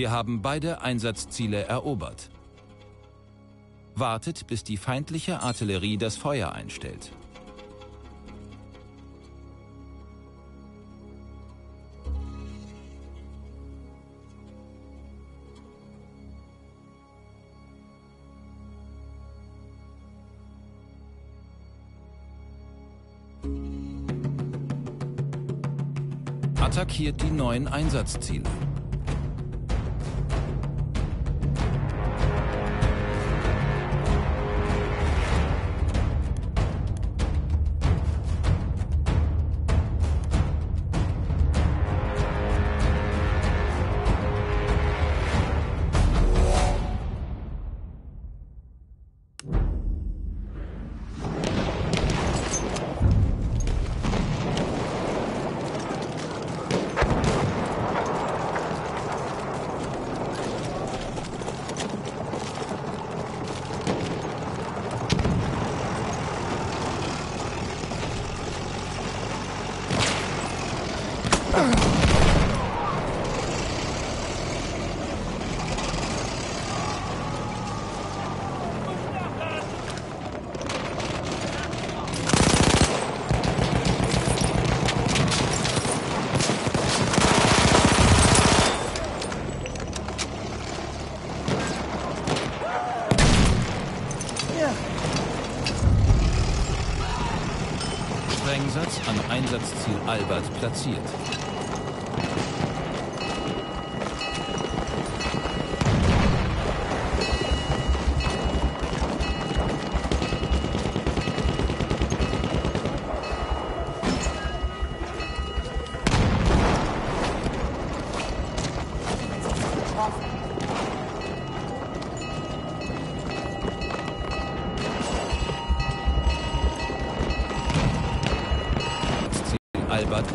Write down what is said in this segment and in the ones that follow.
Wir haben beide Einsatzziele erobert. Wartet, bis die feindliche Artillerie das Feuer einstellt. Attackiert die neuen Einsatzziele. Am Einsatzziel Albert platziert.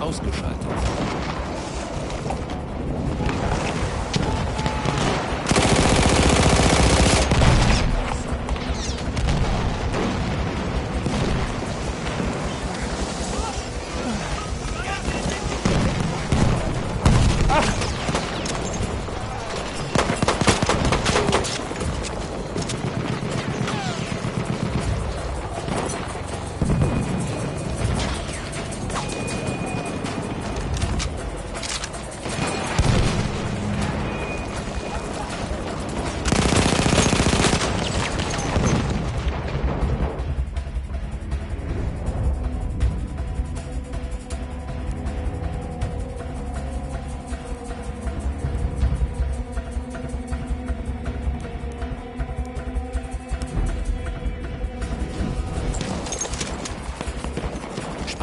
Ausgeschaltet.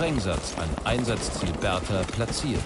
Sprengsatz an Einsatzziel Bertha platziert.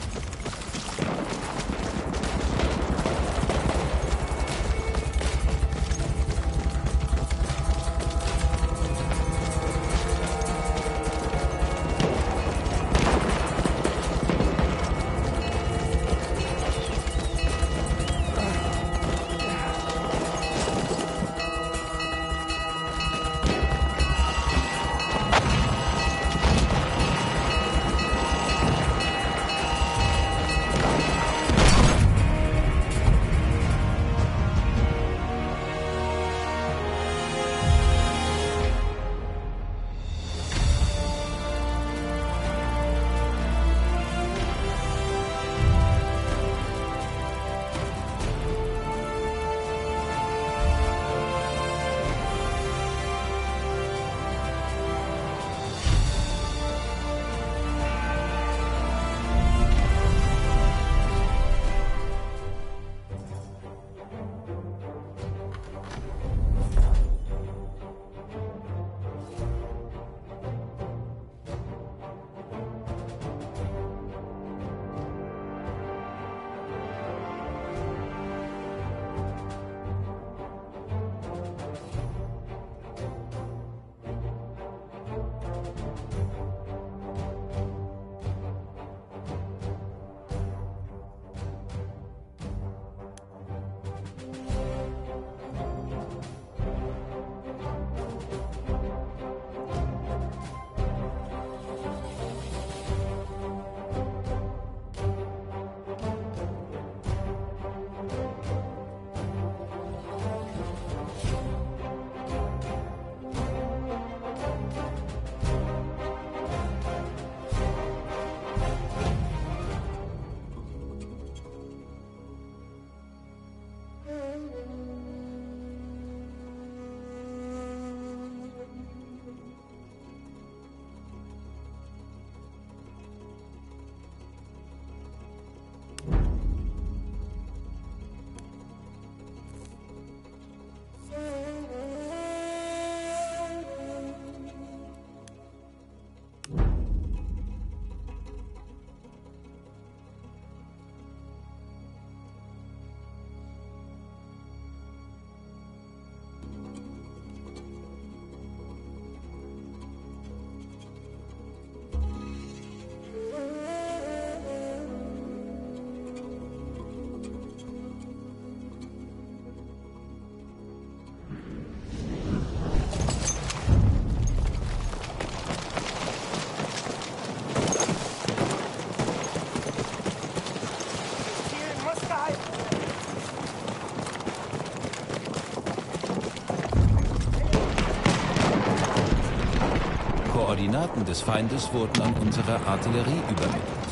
Koordinaten des Feindes wurden an unsere Artillerie übermittelt.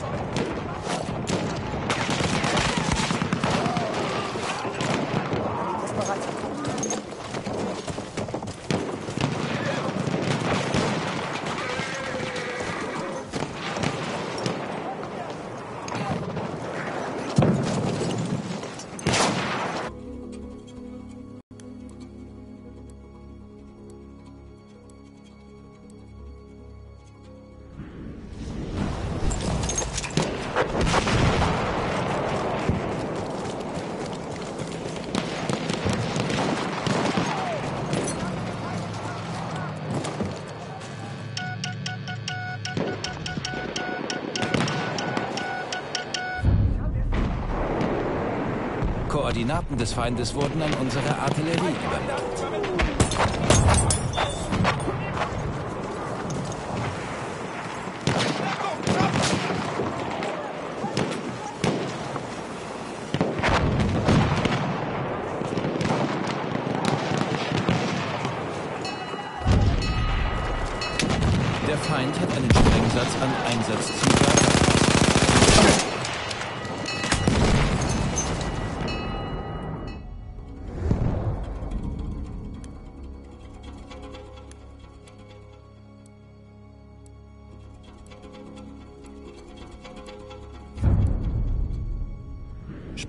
Koordinaten des Feindes wurden an unsere Artillerie übermittelt.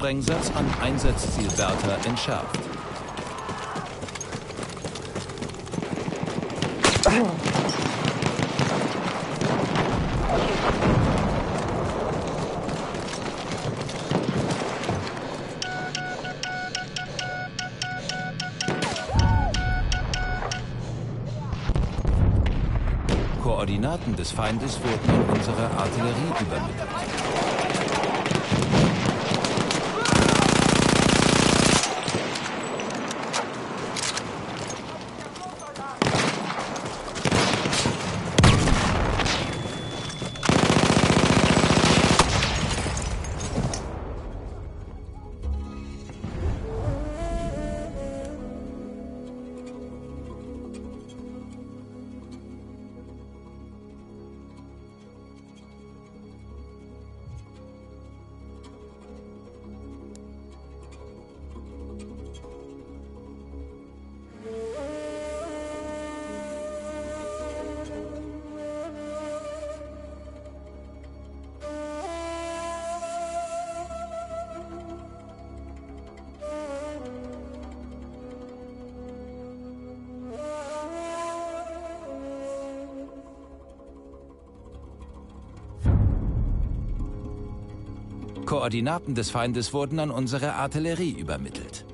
Sprengsatz an Einsatzziel Bertha entschärft. Koordinaten des Feindes wurden an unsere Artillerie übermittelt. Koordinaten des Feindes wurden an unsere Artillerie übermittelt.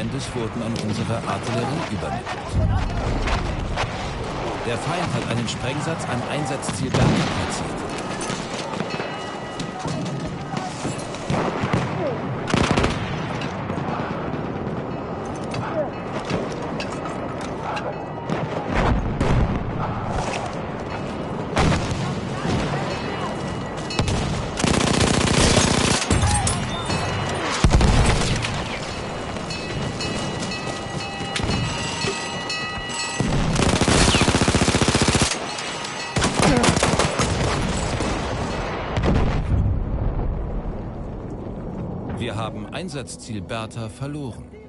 Feindes wurden an unsere Artillerie übermittelt. Der Feind hat einen Sprengsatz an Einsatzziel Berlin platziert. Wir haben Einsatzziel Bertha verloren.